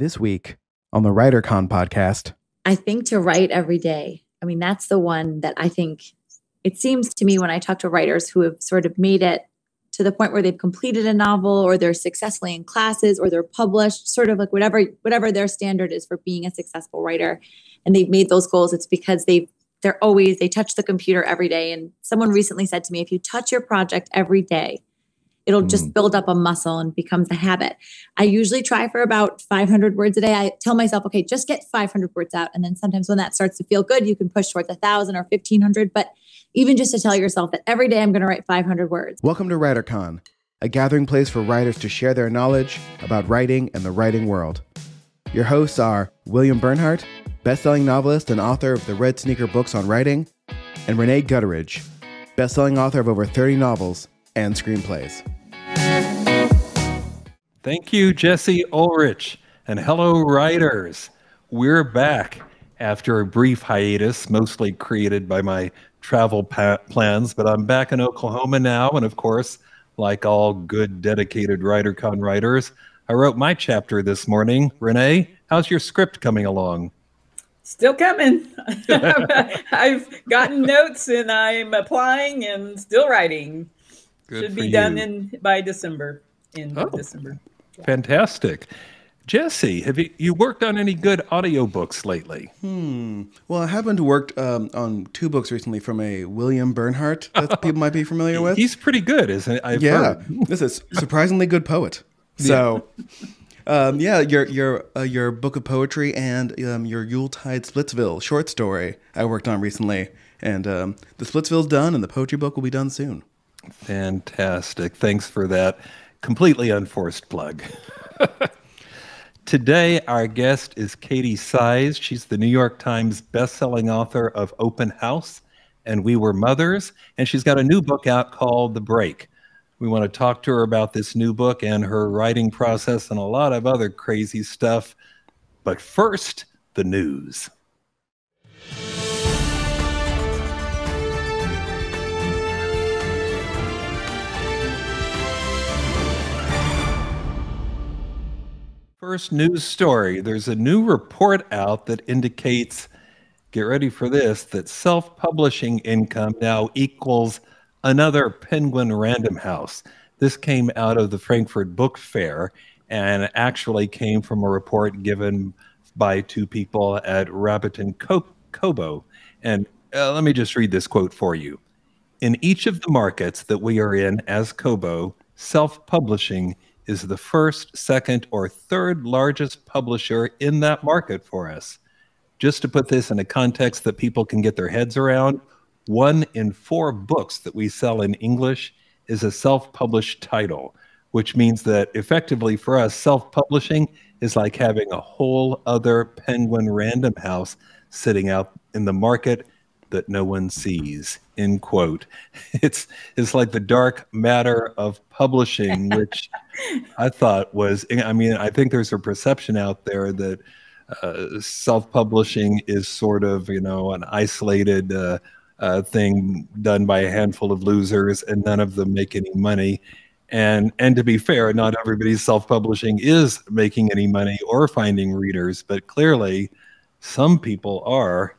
This week on the WriterCon podcast, I think to write every day. I mean, that's the one that I think it seems to me when I talk to writers who have sort of made it to the point where they've completed a novel or they're successfully in classes or they're published, sort of like whatever whatever their standard is for being a successful writer and they've made those goals, it's because they've they're always they touch the computer every day and someone recently said to me if you touch your project every day it'll just Mm. build up a muscle and becomes a habit i usually try for about 500 words a day i tell myself okay just get 500 words out and then sometimes when that starts to feel good you can push towards a thousand or 1500 but even just to tell yourself that every day i'm going to write 500 words welcome to WriterCon, a gathering place for writers to share their knowledge about writing and the writing world. Your hosts are William Bernhardt, best-selling novelist and author of the Red Sneaker books on writing, and Renee Gutteridge, best-selling author of over 30 novels and screenplays. Thank you, Jesse Ulrich. And hello, writers. We're back after a brief hiatus, mostly created by my travel pa- plans, but I'm back in Oklahoma now. And of course, like all good, dedicated WriterCon writers, I wrote my chapter this morning. Renee, how's your script coming along? Still coming. I've gotten notes and I'm applying and still writing. Good Should be done in by December. In Oh. December. Fantastic. Jesse, have you, you worked on any good audiobooks lately? Hmm. Well, I haven't worked um, on two books recently from a William Bernhardt that people might be familiar with. He's pretty good, isn't it? I've yeah, heard. this is surprisingly good poet. So, um, yeah, your your uh, your book of poetry and um, your Yuletide Splitsville short story I worked on recently, and um, the Splitsville's done, and the poetry book will be done soon. Fantastic. Thanks for that completely unforced plug. Today, our guest is Katie Sise. She's the New York Times bestselling author of Open House and We Were Mothers, and she's got a new book out called The Break. We want to talk to her about this new book and her writing process and a lot of other crazy stuff. But first, the news. First news story there's a new report out that indicates, get ready for this, that self publishing income now equals another Penguin Random House. This came out of the Frankfurt Book Fair and actually came from a report given by two people at Rakuten Co- Kobo. And uh, let me just read this quote for you. In each of the markets that we are in as Kobo, self publishing is the first, second, or third largest publisher in that market for us. Just to put this in a context that people can get their heads around, one in four books that we sell in English is a self published title, which means that effectively for us, self publishing is like having a whole other Penguin Random House sitting out in the market that no one sees end quote. It's it's like the dark matter of publishing which i thought was i mean i think there's a perception out there that uh, self-publishing is sort of you know an isolated uh, uh, thing done by a handful of losers and none of them make any money. And and to be fair not everybody's self-publishing is making any money or finding readers but clearly some people are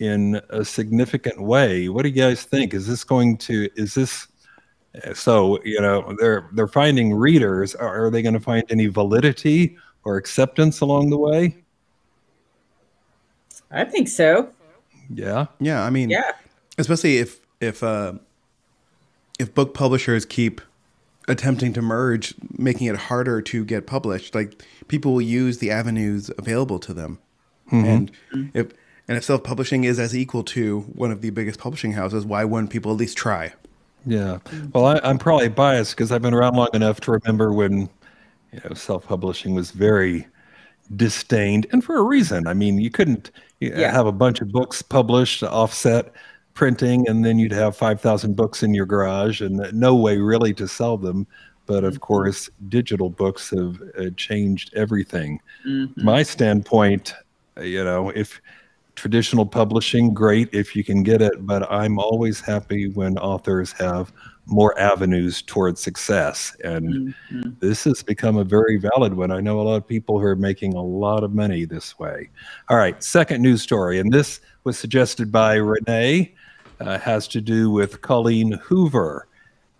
in a significant way. What do you guys think? Is this going to is this so you know they're they're finding readers are, are they going to find any validity or acceptance along the way? I think so. Yeah. Yeah, I mean, Yeah. especially if if uh, if book publishers keep attempting to merge, making it harder to get published, like people will use the avenues available to them, and if and if self publishing is as equal to one of the biggest publishing houses, why wouldn't people at least try? Yeah. Well, I, I'm probably biased because I've been around long enough to remember when you know self-publishing was very disdained, and for a reason. I mean, you couldn't Yeah. have a bunch of books published, offset printing, and then you'd have five thousand books in your garage, and no way really to sell them. But of course, digital books have uh, changed everything. Mhm. My standpoint, uh, you know, if traditional publishing, great if you can get it, but I'm always happy when authors have more avenues towards success. And Mhm. this has become a very valid one. I know a lot of people who are making a lot of money this way. All right, second news story, and this was suggested by Renee, uh, has to do with Colleen Hoover,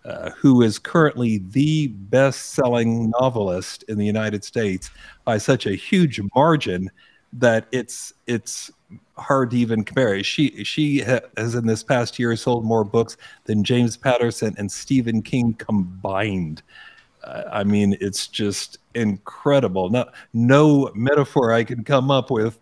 uh, who is currently the best-selling novelist in the United States by such a huge margin that it's it's hard to even compare. She she has in this past year sold more books than James Patterson and Stephen King combined. Uh, I mean, it's just incredible. No, no metaphor I can come up with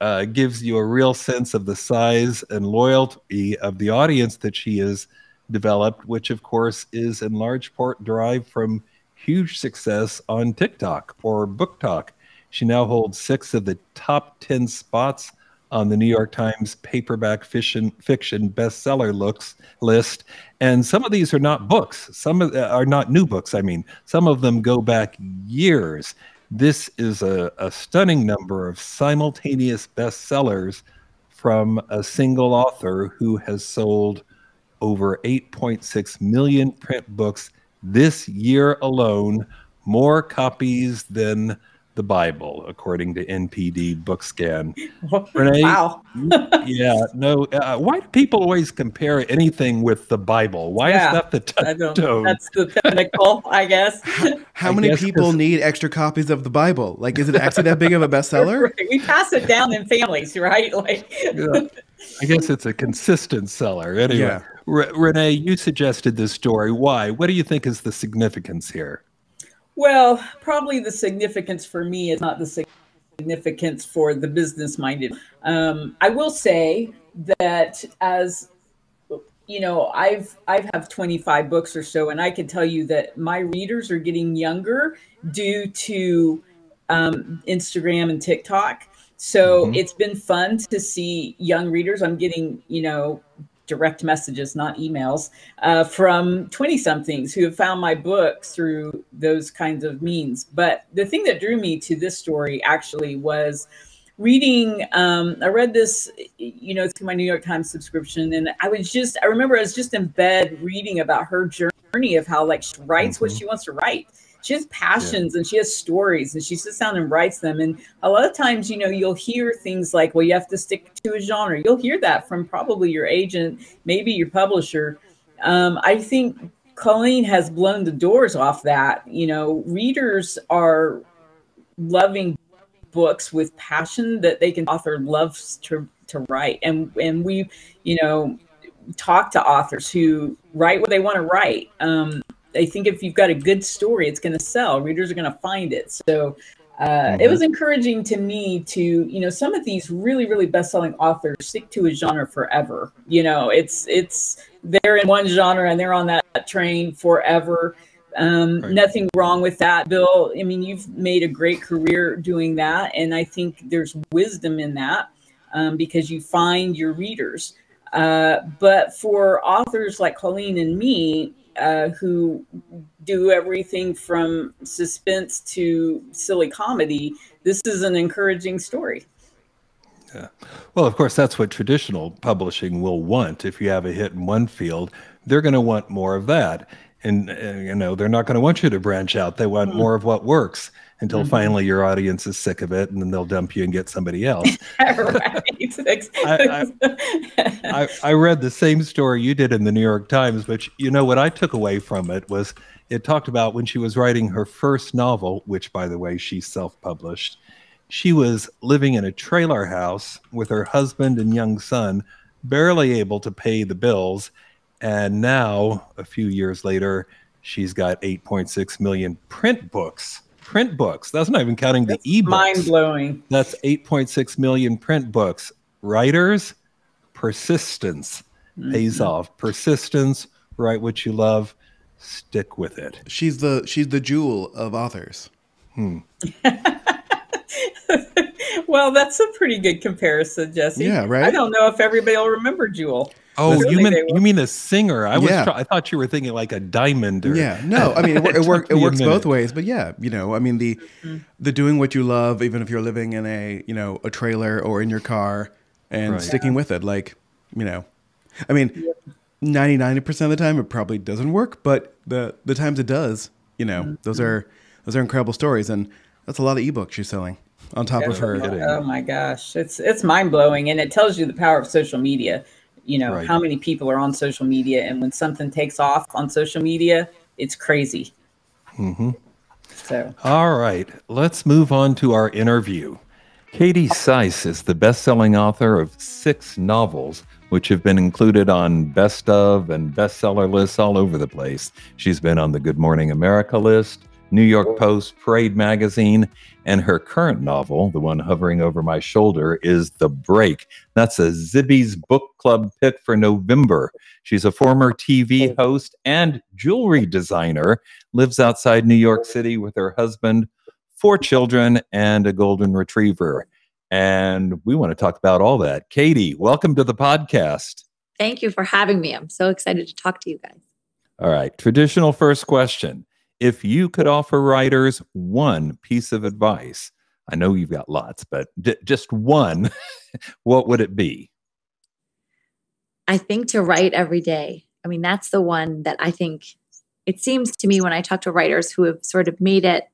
uh, gives you a real sense of the size and loyalty of the audience that she has developed, which of course is in large part derived from huge success on TikTok or BookTok. She now holds six of the top 10 spots on the New York Times paperback fiction, fiction bestseller looks list. And some of these are not books. Some of, uh, are not new books. I mean, some of them go back years. This is a, a stunning number of simultaneous bestsellers from a single author who has sold over 8.6 million print books this year alone, more copies than the Bible, according to NPD BookScan. Renee? Wow. yeah, no. Uh, why do people always compare anything with the Bible? Why Yeah, is that the I touchstone? that's the pinnacle, I guess. How I many guess people 'cause- need extra copies of the Bible? Like, is it actually that big of a bestseller? Right, We pass it down in families, right? Like, Yeah. I guess it's a consistent seller. Anyway, Yeah. Re- Renee, you suggested this story. Why? What do you think is the significance here? Well, probably the significance for me is not the significance for the business minded. Um, I will say that as you know, I've I've have 25 books or so, and I can tell you that my readers are getting younger due to um, Instagram and TikTok. So Mhm. it's been fun to see young readers. I'm getting, you know, direct messages, not emails, uh, from 20 somethings who have found my books through those kinds of means. But the thing that drew me to this story actually was reading. Um, I read this, you know, through my New York Times subscription, and I was just, I remember I was just in bed reading about her journey of how, like, she writes what Mhm. she wants to write. She has passions and she has stories and she sits down and writes them. And a lot of times, you know, you'll hear things like, well, you have to stick to a genre. You'll hear that from probably your agent, maybe your publisher. Um, I think Colleen has blown the doors off that. You know, readers are loving books with passion that they can author loves to, to write. And and we, you know, talk to authors who write what they want to write. Um, I think if you've got a good story, it's going to sell. Readers are going to find it. So uh, it was encouraging to me to, you know, some of these really, really best-selling authors stick to a genre forever. You know, it's it's they're in one genre and they're on that train forever. Um, Right. Nothing wrong with that, Bill. I mean, you've made a great career doing that, and I think there's wisdom in that um, because you find your readers. Uh, but for authors like Colleen and me, uh, who do everything from suspense to silly comedy, this is an encouraging story. Yeah. Well, of course, that's what traditional publishing will want. If you have a hit in one field, they're going to want more of that. And, uh, you know, they're not going to want you to branch out. They want more of what works until Mhm. finally your audience is sick of it and then they'll dump you and get somebody else. right. I, I read the same story you did in the New York Times, but you know what I took away from it was it talked about when she was writing her first novel, which by the way she self-published. She was living in a trailer house with her husband and young son, barely able to pay the bills, and now a few years later, she's got 8.6 million print books. Print books. That's not even counting the ebooks. Mind blowing. That's 8.6 million print books. Writers, persistence pays off. Persistence, write what you love, stick with it. She's the she's the jewel of authors. Hmm. well, that's a pretty good comparison, Jesse. Yeah, right? I don't know if everybody will remember Jewel. Oh, Really, you mean you mean a singer? I was Yeah. I thought you were thinking like a diamond or Yeah, no, I mean it, wor- it, It work, it me a works both ways, but yeah, you know, I mean the the doing what you love, even if you're living in a you know a trailer or in your car, and Right. sticking with it, like you know, I mean, 99% of the time it probably doesn't work, but the the times it does, you know, mm-hmm. those are those are incredible stories and that's a lot of ebooks she's selling on top of her. Oh my gosh, it's it's mind blowing, and it tells you the power of social media. You know right. how many people are on social media, and when something takes off on social media, it's crazy. Mm-hmm. So, all right, let's move on to our interview. Katie Sise is the best-selling author of six novels, which have been included on best of and bestseller lists all over the place. She's been on the Good Morning America list, New York Post, Parade Magazine, and her current novel, the one hovering over my shoulder, is The Break. That's a Zibby's Book Club pick for November. She's a former TV host and jewelry designer, lives outside New York City with her husband, four children, and a golden retriever. And we want to talk about all that. Katie, welcome to the podcast. Thank you for having me. I'm so excited to talk to you guys. All right. Traditional first question if you could offer writers one piece of advice, I know you've got lots, but just one, what would it be? I think to write every day. I mean, that's the one that I think it seems to me when I talk to writers who have sort of made it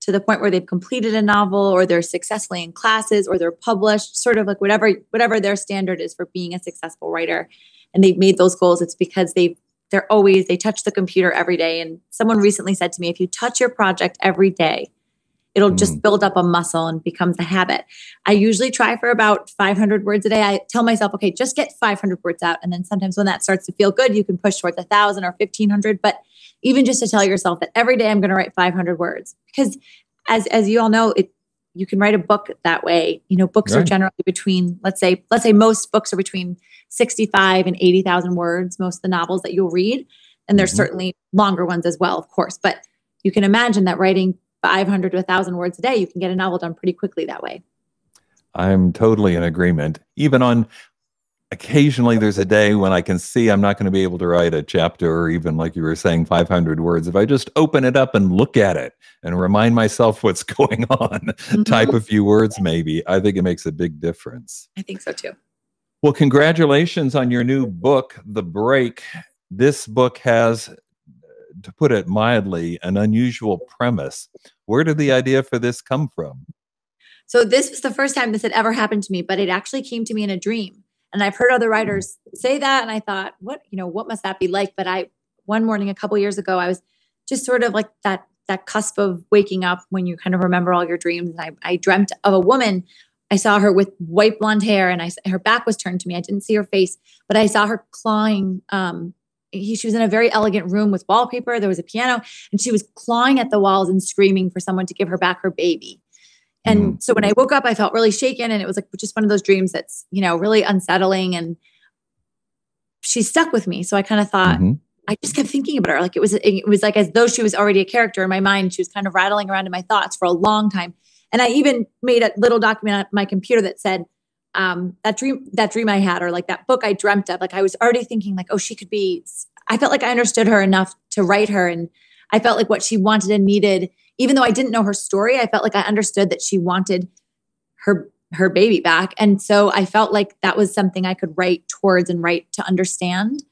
to the point where they've completed a novel or they're successfully in classes or they're published, sort of like whatever whatever their standard is for being a successful writer and they've made those goals, it's because they've they're always they touch the computer every day. And someone recently said to me if you touch your project every day it'll mm. just build up a muscle and becomes a habit. I usually try for about 500 words a day. I tell myself okay just get 500 words out. And then sometimes when that starts to feel good you can push towards a thousand or 1500 but even just to tell yourself that every day i'm going to write 500 words because as as you all know it you can write a book that way you know books right. are generally between let's say let's say most books are between 65 and 80,000 words, most of the novels that you'll read. And there's mm-hmm. certainly longer ones as well, of course. But you can imagine that writing 500 to 1,000 words a day, you can get a novel done pretty quickly that way. I'm totally in agreement. Even on occasionally, there's a day when I can see I'm not going to be able to write a chapter or even, like you were saying, 500 words. If I just open it up and look at it and remind myself what's going on, mm-hmm. type a few words, maybe, I think it makes a big difference. I think so too. Well, congratulations on your new book, The Break. This book has, to put it mildly, an unusual premise. Where did the idea for this come from? So, this was the first time this had ever happened to me, but it actually came to me in a dream. And I've heard other writers say that. And I thought, what, you know, what must that be like? But I, one morning a couple years ago, I was just sort of like that that cusp of waking up when you kind of remember all your dreams. And I, I dreamt of a woman I saw her with white blonde hair and I, her back was turned to me. I didn't see her face, but I saw her clawing. Um, he, she was in a very elegant room with wallpaper. There was a piano and she was clawing at the walls and screaming for someone to give her back her baby. And mm. so when I woke up, I felt really shaken and it was like just one of those dreams that's, you know, really unsettling. And she stuck with me. So I kind of thought, mm-hmm. I just kept thinking about her. Like it was, it was like as though she was already a character in my mind. She was kind of rattling around in my thoughts for a long time. And I even made a little document on my computer that said, um, that dream, that dream I had, or like that book I dreamt of. Like I was already thinking, like, oh, she could be. I felt like I understood her enough to write her, and I felt like what she wanted and needed, even though I didn't know her story, I felt like I understood that she wanted her her baby back, and so I felt like that was something I could write towards and write to understand.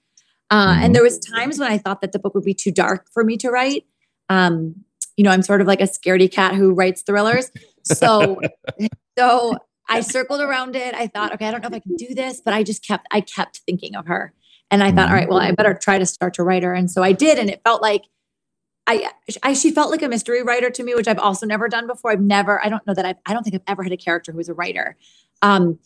Uh, and mm-hmm. there was times when I thought that the book would be too dark for me to write. Um, you know, I'm sort of like a scaredy cat who writes thrillers. So, so I circled around it. I thought, okay, I don't know if I can do this, but I just kept, I kept thinking of her. And I thought, all right, well, I better try to start to write her. And so I did. And it felt like, I, I, she felt like a mystery writer to me, which I've also never done before. I've never, I don't know that I've, I don't think I've ever had a character who was a writer. Um,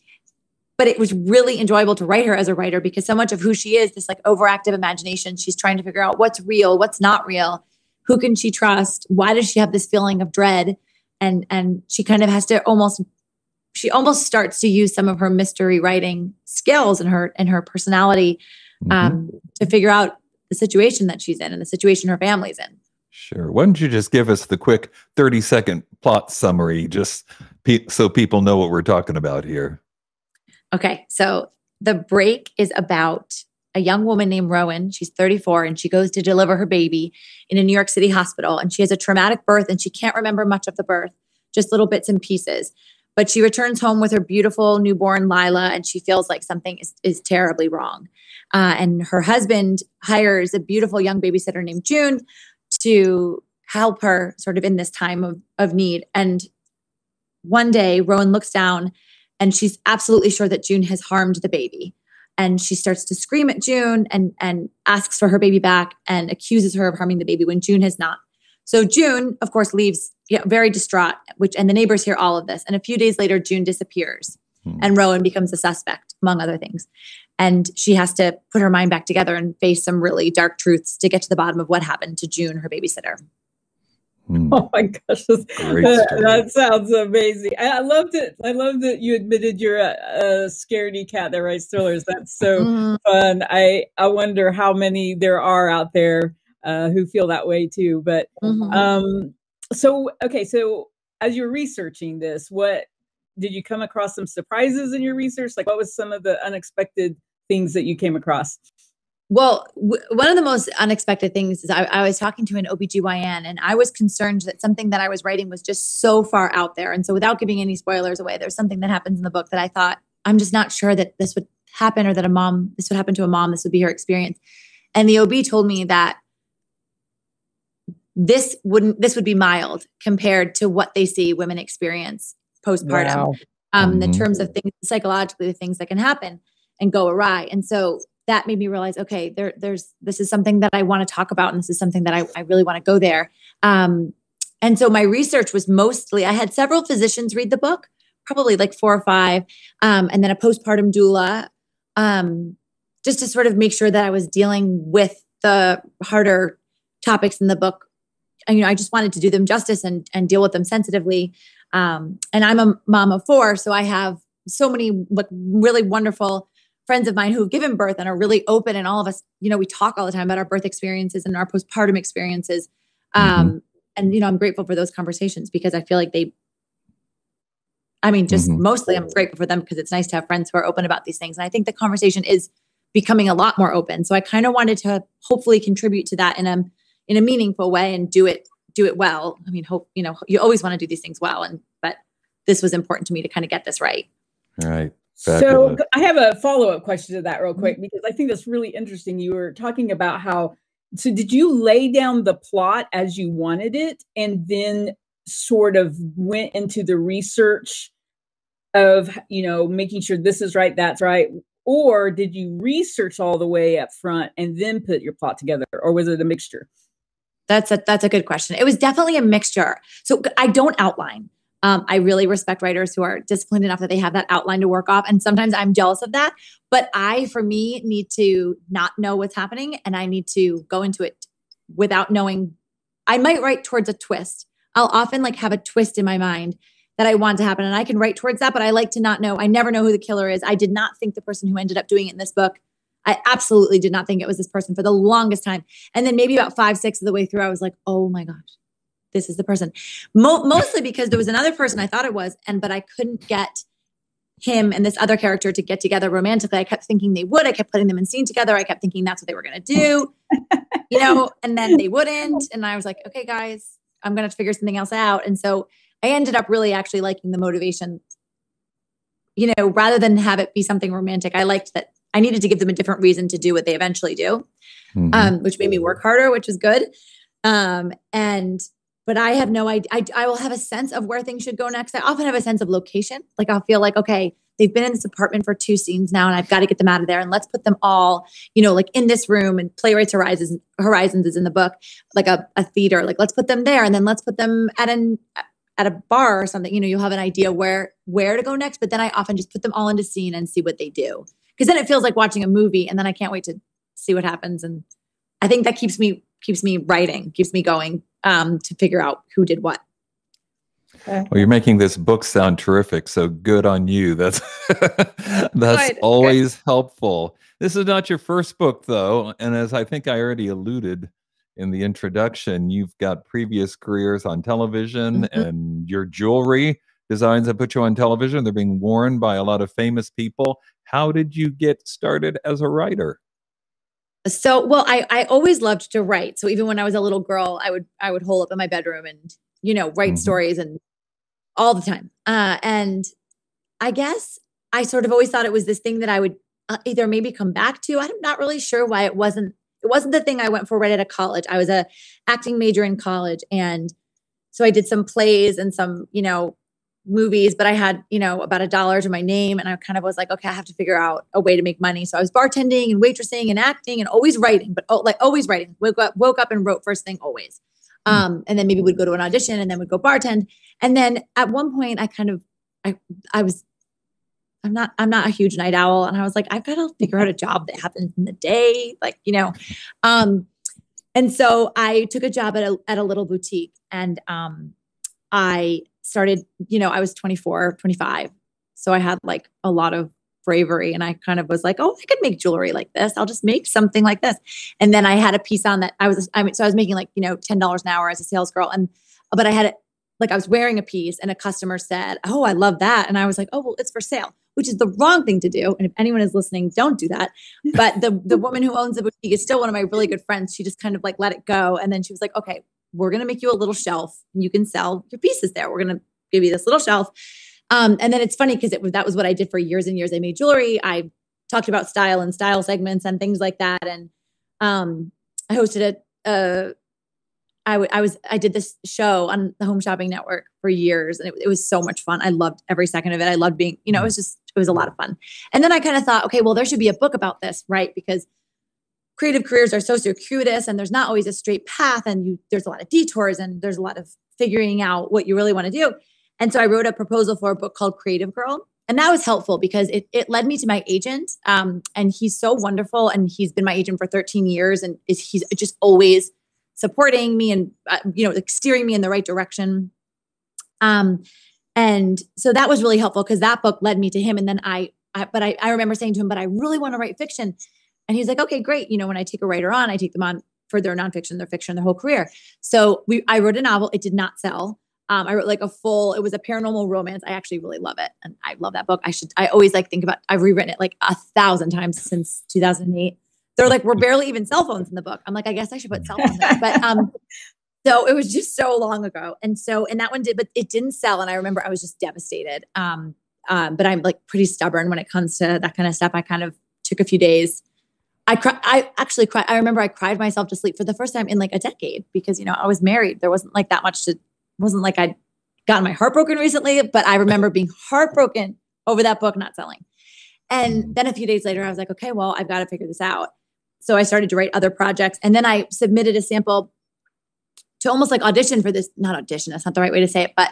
but it was really enjoyable to write her as a writer because so much of who she is, this like overactive imagination, she's trying to figure out what's real, what's not real, who can she trust, why does she have this feeling of dread, and and she kind of has to almost she almost starts to use some of her mystery writing skills and her and her personality mm-hmm. um, to figure out the situation that she's in and the situation her family's in. Sure. Why don't you just give us the quick 30 second plot summary just pe- so people know what we're talking about here? Okay. So the break is about a young woman named Rowan. She's 34 and she goes to deliver her baby in a New York City hospital. And she has a traumatic birth and she can't remember much of the birth, just little bits and pieces. But she returns home with her beautiful newborn Lila, and she feels like something is, is terribly wrong. Uh, and her husband hires a beautiful young babysitter named June to help her sort of in this time of, of need. And one day, Rowan looks down and she's absolutely sure that June has harmed the baby. And she starts to scream at June and, and asks for her baby back and accuses her of harming the baby when June has not. So June, of course, leaves you know, very distraught, which and the neighbors hear all of this. And a few days later, June disappears hmm. and Rowan becomes a suspect, among other things. And she has to put her mind back together and face some really dark truths to get to the bottom of what happened to June, her babysitter. Hmm. Oh my gosh, that, that, sounds amazing! I, loved it. I love that you admitted you're a, a scaredy cat that writes thrillers. That's so mm-hmm. fun. I I wonder how many there are out there uh, who feel that way too. But mm-hmm. um, so okay, so as you're researching this, what did you come across some surprises in your research? Like, what was some of the unexpected things that you came across? Well, w- one of the most unexpected things is I, I, was talking to an OBGYN and I was concerned that something that I was writing was just so far out there. And so, without giving any spoilers away, there's something that happens in the book that I thought, I'm just not sure that this would happen or that a mom, this would happen to a mom, this would be her experience. And the OB told me that this wouldn't, this would be mild compared to what they see women experience postpartum. Wow. Um, mm-hmm. in terms of things psychologically, the things that can happen and go awry. And so that made me realize, okay, there, there's this is something that I want to talk about, and this is something that I, I really want to go there. Um, and so my research was mostly I had several physicians read the book, probably like four or five, um, and then a postpartum doula, um, just to sort of make sure that I was dealing with the harder topics in the book. And, you know, I just wanted to do them justice and and deal with them sensitively. Um, and I'm a mom of four, so I have so many like really wonderful friends of mine who've given birth and are really open and all of us you know we talk all the time about our birth experiences and our postpartum experiences. Um mm-hmm. and you know i'm grateful for those conversations because i feel like they i mean just mm-hmm. mostly i'm grateful for them because it's nice to have friends who are open about these things. And i think the conversation is becoming a lot more open. So i kind of wanted to hopefully contribute to that in a in a meaningful way and do it do it well. I mean hope you know you always want to do these things well. And but this was important to me to kind of get this right. Right Fabulous. So I have a follow up question to that, real mm-hmm. quick, because I think that's really interesting. You were talking about how. So did you lay down the plot as you wanted it, and then sort of went into the research of you know making sure this is right, that's right, or did you research all the way up front and then put your plot together, or was it a mixture? That's a that's a good question. It was definitely a mixture. So I don't outline. Um, I really respect writers who are disciplined enough that they have that outline to work off. And sometimes I'm jealous of that. But I, for me, need to not know what's happening and I need to go into it without knowing. I might write towards a twist. I'll often like have a twist in my mind that I want to happen and I can write towards that, but I like to not know. I never know who the killer is. I did not think the person who ended up doing it in this book. I absolutely did not think it was this person for the longest time. And then maybe about five, six of the way through, I was like, oh my gosh, this is the person. Mo- mostly because there was another person I thought it was, and but I couldn't get him and this other character to get together romantically. I kept thinking they would. I kept putting them in scene together. I kept thinking that's what they were going to do, you know, and then they wouldn't. And I was like, okay, guys, I'm going to figure something else out. And so I ended up really actually liking the motivation. You know, rather than have it be something romantic, I liked that I needed to give them a different reason to do what they eventually do, mm-hmm. um, which made me work harder, which was good. Um, and but I have no idea. I, I will have a sense of where things should go next. I often have a sense of location. Like I'll feel like, okay, they've been in this apartment for two scenes now and I've got to get them out of there and let's put them all, you know, like in this room and Playwrights Horizons, Horizons is in the book, like a, a theater, like let's put them there and then let's put them at an, at a bar or something, you know, you'll have an idea where, where to go next. But then I often just put them all into scene and see what they do. Cause then it feels like watching a movie and then I can't wait to see what happens. And I think that keeps me, keeps me writing, keeps me going um, to figure out who did what. Well, you're making this book sound terrific. So good on you. That's that's good. always good. helpful. This is not your first book, though, and as I think I already alluded in the introduction, you've got previous careers on television, mm-hmm. and your jewelry designs that put you on television. They're being worn by a lot of famous people. How did you get started as a writer? So well i i always loved to write so even when i was a little girl i would i would hole up in my bedroom and you know write mm-hmm. stories and all the time. Uh, and I guess I sort of always thought it was this thing that I would uh, either maybe come back to. I'm not really sure why it wasn't. It wasn't the thing I went for right out of college. I was a acting major in college, and so I did some plays and some, you know, movies. But I had, you know, about a dollar to my name, and I kind of was like, okay, I have to figure out a way to make money. So I was bartending and waitressing and acting and always writing, but oh, like always writing. Woke up, woke up and wrote first thing always. Hmm. Um, and then maybe we'd go to an audition and then we'd go bartend. And then at one point, I kind of, I, I was I'm not I'm not a huge night owl and I was like I've got to figure out a job that happens in the day like you know um and so I took a job at a at a little boutique and um I started you know I was 24 25 so I had like a lot of bravery and I kind of was like oh I could make jewelry like this I'll just make something like this and then I had a piece on that I was I mean so I was making like you know $10 an hour as a sales girl and but I had it like I was wearing a piece and a customer said, "Oh, I love that." And I was like, "Oh, well, it's for sale." Which is the wrong thing to do. And if anyone is listening, don't do that. But the the woman who owns the boutique is still one of my really good friends. She just kind of like let it go and then she was like, "Okay, we're going to make you a little shelf and you can sell your pieces there. We're going to give you this little shelf." Um, and then it's funny because it that was what I did for years and years. I made jewelry. I talked about style and style segments and things like that. And um, I hosted a, a I, w- I was I did this show on the Home Shopping Network for years, and it, it, was so much fun. I loved every second of it. I loved being, you know, it was just it was a lot of fun. And then I kind of thought, okay, well, there should be a book about this, right? Because creative careers are so circuitous, and there's not always a straight path, and you there's a lot of detours, and there's a lot of figuring out what you really want to do. And so I wrote a proposal for a book called Creative Girl, and that was helpful because it it led me to my agent, um, and he's so wonderful, and he's been my agent for 13 years, and is he's just always supporting me and uh, you know like steering me in the right direction um and so that was really helpful because that book led me to him and then I, I but I, I remember saying to him but i really want to write fiction and he's like okay great you know when i take a writer on i take them on for their nonfiction their fiction their whole career so we i wrote a novel it did not sell um, I wrote like a full, it was a paranormal romance. I actually really love it. And I love that book. I should, I always like think about, I've rewritten it like a thousand times since 2008. They're like, we're barely even cell phones in the book. I'm like, I guess I should put cell phones there. But um, so it was just so long ago. And so, and that one did, but it didn't sell. And I remember I was just devastated. Um, um, but I'm like pretty stubborn when it comes to that kind of stuff. I kind of took a few days. I cried. I actually cried. I remember I cried myself to sleep for the first time in like a decade because you know I was married. There wasn't like that much to. Wasn't like I'd gotten my heart broken recently, but I remember being heartbroken over that book not selling. And then a few days later, I was like, okay, well, I've got to figure this out. So I started to write other projects. And then I submitted a sample to almost like audition for this, not audition, that's not the right way to say it, but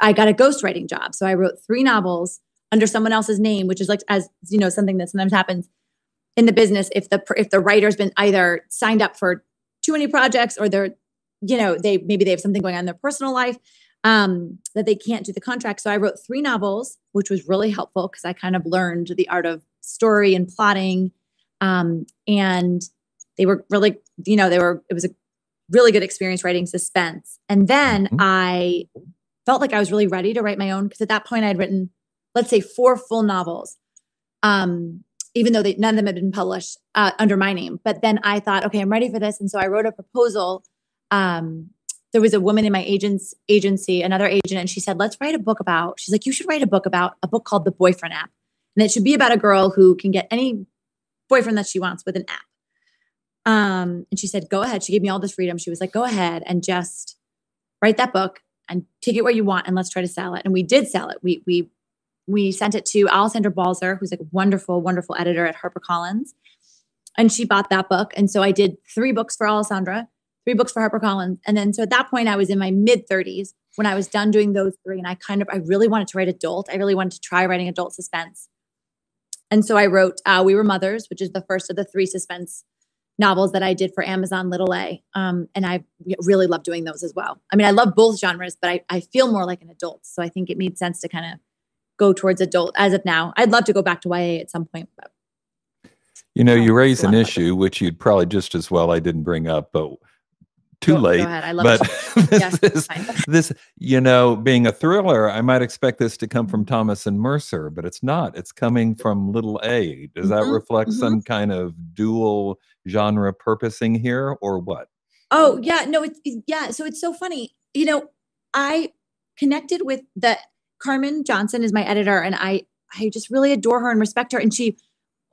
I got a ghostwriting job. So I wrote three novels under someone else's name, which is like as you know, something that sometimes happens in the business if the if the writer's been either signed up for too many projects or they're, you know, they maybe they have something going on in their personal life um, that they can't do the contract. So I wrote three novels, which was really helpful because I kind of learned the art of story and plotting um, and they were really, you know, they were, it was a really good experience writing suspense. And then mm-hmm. I felt like I was really ready to write my own because at that point I'd written, let's say, four full novels. Um, even though they, none of them had been published uh, under my name. But then I thought, okay, I'm ready for this. And so I wrote a proposal. Um, there was a woman in my agent's agency, another agent, and she said, let's write a book about, she's like, you should write a book about a book called The Boyfriend App. And it should be about a girl who can get any boyfriend that she wants with an app. Um, and she said, go ahead. She gave me all this freedom. She was like, go ahead and just write that book and take it where you want and let's try to sell it. And we did sell it. We we we sent it to Alessandra Balzer, who's a wonderful, wonderful editor at HarperCollins. And she bought that book. And so I did three books for Alessandra, three books for HarperCollins. And then so at that point I was in my mid 30s when I was done doing those three. And I kind of I really wanted to write adult. I really wanted to try writing adult suspense. And so I wrote uh, We Were Mothers, which is the first of the three suspense novels that I did for Amazon Little A. Um, and I really love doing those as well. I mean, I love both genres, but I, I feel more like an adult. So I think it made sense to kind of go towards adult as of now. I'd love to go back to YA at some point. But, you know, you raise an issue, which you'd probably just as well I didn't bring up, but too go, late. Go ahead. I love but this, is, this, you know, being a thriller, I might expect this to come from Thomas and Mercer, but it's not. It's coming from Little A. Does mm-hmm, that reflect mm-hmm. some kind of dual genre purposing here, or what? Oh yeah, no, it's yeah. So it's so funny. You know, I connected with the Carmen Johnson is my editor, and I I just really adore her and respect her. And she,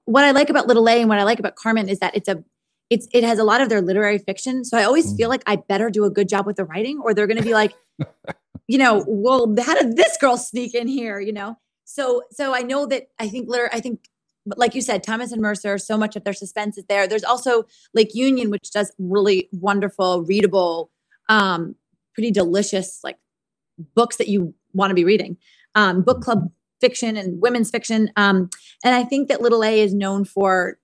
what I like about Little A and what I like about Carmen is that it's a it's it has a lot of their literary fiction. So I always Mm. feel like I better do a good job with the writing, or they're going to be like, you know, well, how did this girl sneak in here? You know, so so I know that I think liter I think. But like you said, Thomas and Mercer, so much of their suspense is there. There's also Lake Union, which does really wonderful, readable, um, pretty delicious like books that you want to be reading. Um, book club fiction and women's fiction. Um, and I think that Little A is known for,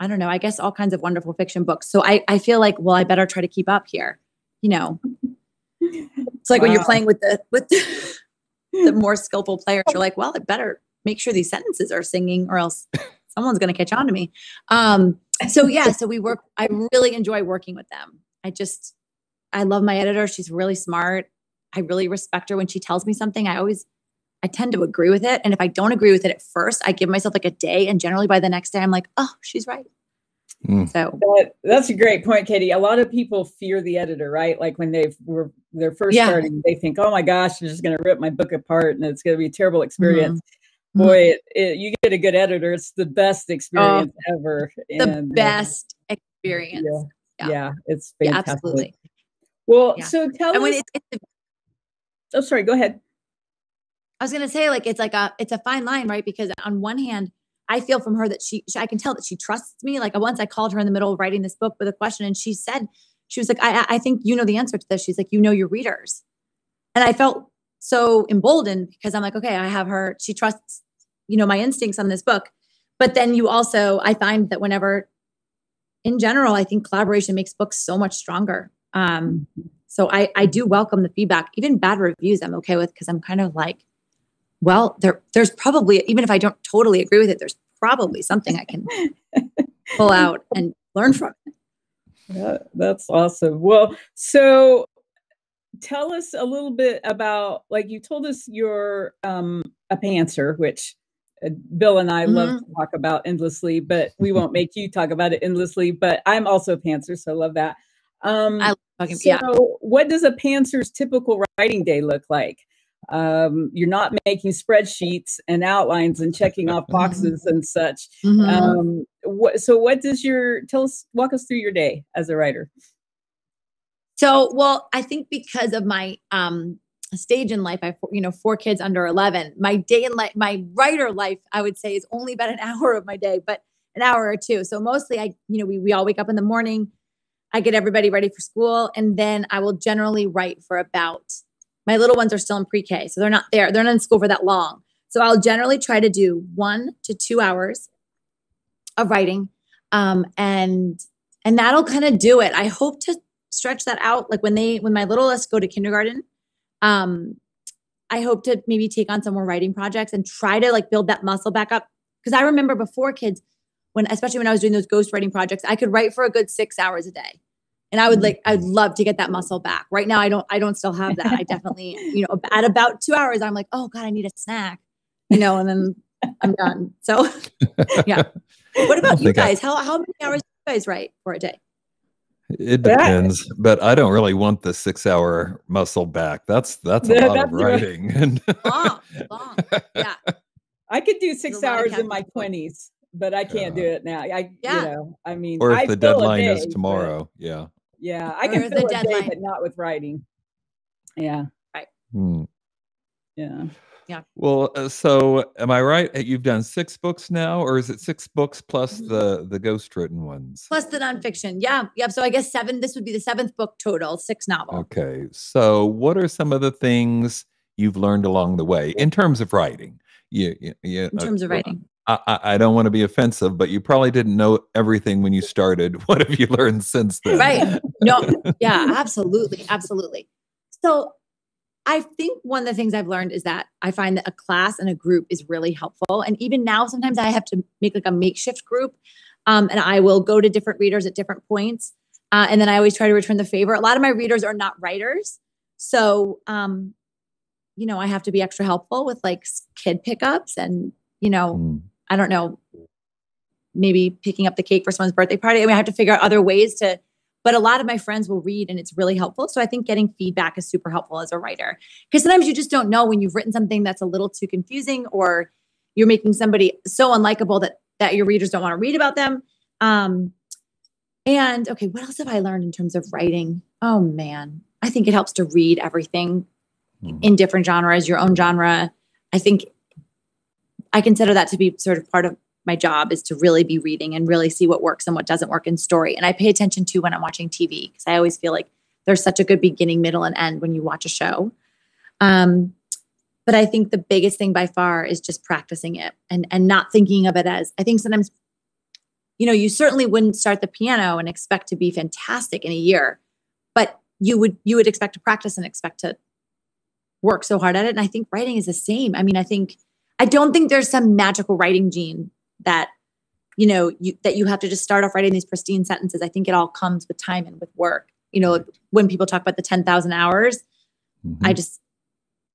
I don't know, I guess all kinds of wonderful fiction books. So I, I feel like, well, I better try to keep up here. You know, it's like when you're playing with the with the, the more skillful players, you're like, well, I better make sure these sentences are singing, or else someone's going to catch on to me. Um, so yeah, so we work. I really enjoy working with them. I just, I love my editor. She's really smart. I really respect her when she tells me something. I always, I tend to agree with it. And if I don't agree with it at first, I give myself like a day. And generally by the next day, I'm like, oh, she's right. Mm. So That, that's a great point, Katie. A lot of people fear the editor, right? Like when they were they're first Yeah. starting, they think, "Oh my gosh, they're just going to rip my book apart, and it's going to be a terrible experience." Mhm. Boy, it, it, you get a good editor; it's the best experience ever. the And, uh, best experience. yeah, Yeah. yeah, it's Yeah, fantastic. absolutely. Well, Yeah. so tell And when us. it's, it's oh, sorry. Go ahead. I was gonna say like it's like a it's a fine line, right? Because on one hand, I feel from her that she, she I can tell that she trusts me. Like once I called her in the middle of writing this book with a question, and she said she was like, I I- I think you know the answer to this. She's like, you know your readers, and I felt so emboldened because I'm like, okay, I have her. She trusts you know my instincts on this book, but then you also I find that whenever, in general, I think collaboration makes books so much stronger. Um, so I I do welcome the feedback, even bad reviews. I'm okay with because I'm kind of like well, there there's probably even if I don't totally agree with it, there's probably something I can pull out and learn from. it. That, that's awesome. Well, so tell us a little bit about like you told us you're um, a pantser, which uh, Bill and I love to talk about endlessly, but we won't make you talk about it endlessly. But I'm also a pantser, so I love that. Um, I talking. so, yeah, what does a pantser's typical writing day look like? Um, you're not making spreadsheets and outlines and checking off boxes and such. Mhm. Um, what, so what does your tell us walk us through your day as a writer? So, well, I think because of my um stage in life, I you know four kids under eleven. My day in life, my writer life, I would say, is only about an hour of my day, but an hour or two. So mostly, I you know we we all wake up in the morning. I get everybody ready for school, and then I will generally write for about. My little ones are still in pre-K, so they're not there. They're not in school for that long. So I'll generally try to do one to two hours of writing, um, and and that'll kind of do it. I hope to stretch that out like when they when my littlest go to kindergarten um i hope to maybe take on some more writing projects and try to like build that muscle back up because i remember before kids when especially when i was doing those ghost writing projects i could write for a good six hours a day and i would mm-hmm. like i'd love to get that muscle back. Right now i don't i don't still have that. I definitely you know at about two hours i'm like oh god i need a snack you know and then i'm done. So yeah. What about you think I- guys? How, how many hours do you guys write for a day? It That- depends, but I don't really want the six-hour muscle back. That's that's a Yeah, lot of that's right. writing. And long long. Yeah. I could do six hours in my twenties, but I can't do it now. I Yeah. you know, I mean, or if I the fill a deadline is day, but- tomorrow, yeah. Yeah, I Or can the fill a day, deadline. but not with writing. Yeah, Hmm. yeah. Yeah. Well, uh, so am I right? Uh, You've done six books now, or is it six books plus Mhm. the the ghost written ones? plus the nonfiction. Yeah, yep. So I guess seven. This would be the seventh book total, six novels. Okay. So, what are some of the things you've learned along the way in terms of writing? You, you, you in uh, terms of writing. I, I I don't want to be offensive, but you probably didn't know everything when you started. What have you learned since then? Right. No, yeah, absolutely, absolutely. So I think one of the things I've learned is that I find that a class and a group is really helpful. And even now, sometimes I have to make like a makeshift group, um, and I will go to different readers at different points, uh, and then I always try to return the favor. A lot of my readers are not writers, so um, you know I have to be extra helpful with like kid pickups and you know Hmm. I don't know, maybe picking up the cake for someone's birthday party. I mean, I have to figure out other ways to but a lot of my friends will read and it's really helpful. So I think getting feedback is super helpful as a writer because sometimes you just don't know when you've written something that's a little too confusing or you're making somebody so unlikable that that your readers don't want to read about them. Um, and okay, what else have I learned in terms of writing? Oh man, I think it helps to read everything mm. in different genres, your own genre. I think I consider that to be sort of part of my job is to really be reading and really see what works and what doesn't work in story. And I pay attention to when I'm watching TV because I always feel like there's such a good beginning, middle, and end when you watch a show. Um, but I think the biggest thing by far is just practicing it and and not thinking of it as I think sometimes, you know, you certainly wouldn't start the piano and expect to be fantastic in a year, but you would you would expect to practice and expect to work so hard at it. And I think writing is the same. I mean, I think I don't think there's some magical writing gene that you know you that you have to just start off writing these pristine sentences. I think it all comes with time and with work. You know when people talk about the 10,000 hours mm-hmm. i just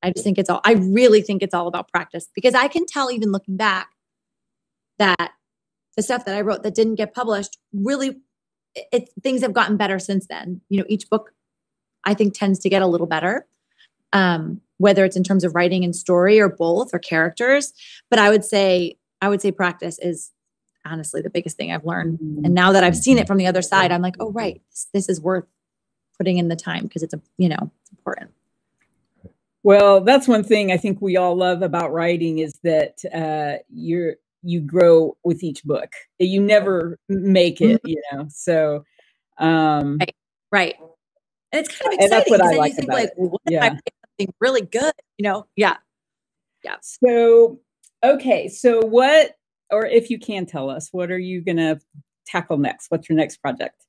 i just think it's all i really think it's all about practice. Because i can tell even looking back that the stuff that i wrote that didn't get published really it, it things have gotten better since then. You know each book i think tends to get a little better. Um whether it's in terms of writing and story or both or characters but i would say I would say practice is honestly the biggest thing I've learned. Mm-hmm. And now that I've seen it from the other side, I'm like, oh, right, this, this is worth putting in the time because it's a, you know, it's important. Well, that's one thing I think we all love about writing is that uh, you're you grow with each book. You never make it, mm-hmm. you know. So, um, right, right. And it's kind of exciting like you think like, well, what yeah. if I something really good? You know, yeah, yeah. So Okay, so what, or if you can tell us, what are you going to tackle next? What's your next project?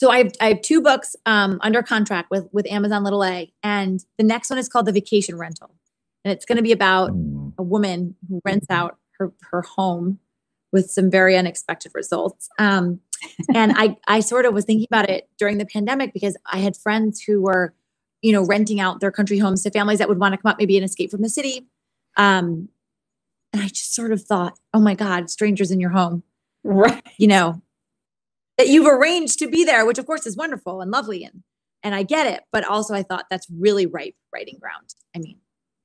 So I have, I have two books um, under contract with with Amazon Little A, and the next one is called The Vacation Rental, and it's going to be about mm. a woman who rents out her her home with some very unexpected results. Um, and I I sort of was thinking about it during the pandemic because I had friends who were, you know, renting out their country homes to families that would want to come up, maybe an escape from the city, um, and I just sort of thought, oh my God, strangers in your home. Right. You know, that you've arranged to be there, which of course is wonderful and lovely. And and I get it. But also I thought that's really ripe writing ground. I mean,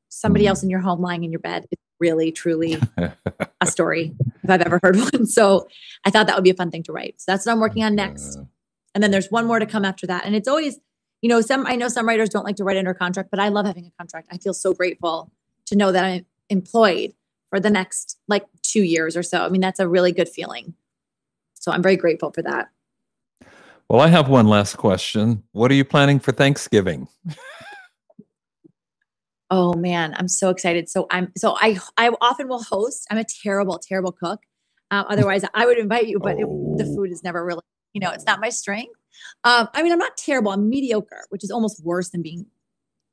somebody mm-hmm. else in your home lying in your bed is really, truly a story if I've ever heard one. So I thought that would be a fun thing to write. So that's what I'm working on next. And then there's one more to come after that. And it's always, you know, some I know some writers don't like to write under contract, but I love having a contract. I feel so grateful to know that I'm employed for the next like two years or so. I mean, that's a really good feeling. So I'm very grateful for that. Well, I have one last question. What are you planning for Thanksgiving? oh man, I'm so excited. So I'm so I I often will host. I'm a terrible terrible cook. Um, otherwise, I would invite you, but oh. it, the food is never really you know it's not my strength. Um, I mean, I'm not terrible. I'm mediocre, which is almost worse than being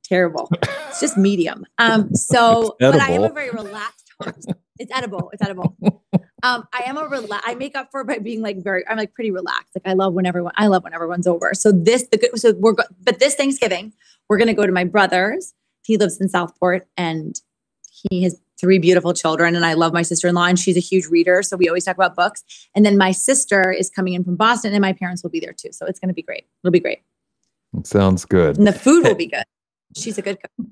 terrible. It's just medium. Um, so, but I am a very relaxed host. It's edible. It's edible. Um, I am a relax. I make up for by being like very. I'm like pretty relaxed. Like I love when everyone. I love when everyone's over. So this the good. So we're go- but this Thanksgiving we're gonna go to my brother's. He lives in Southport and he has three beautiful children and I love my sister-in-law and she's a huge reader so we always talk about books and then my sister is coming in from Boston and my parents will be there too so it's going to be great it'll be great it sounds good and the food will be good she's a good cook.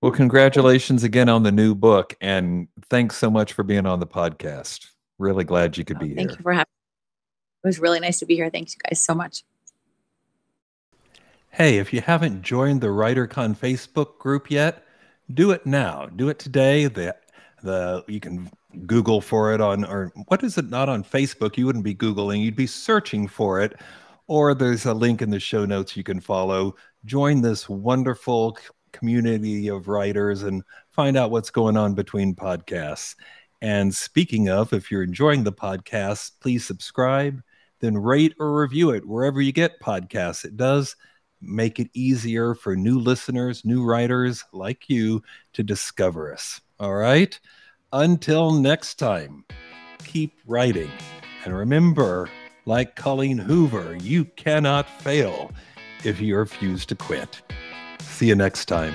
Well, congratulations again on the new book, and thanks so much for being on the podcast. Really glad you could oh, be thank here. Thank you for having. Me. It was really nice to be here. Thanks you guys so much. Hey, if you haven't joined the WriterCon Facebook group yet, do it now. Do it today. The the you can Google for it on or what is it not on Facebook? You wouldn't be Googling, you'd be searching for it. Or there's a link in the show notes you can follow join this wonderful community of writers and find out what's going on between podcasts. And speaking of, if you're enjoying the podcast, please subscribe, then rate or review it wherever you get podcasts. It does make it easier for new listeners, new writers like you to discover us. All right? Until next time, keep writing. And remember, like Colleen Hoover, you cannot fail if you refuse to quit. See you next time.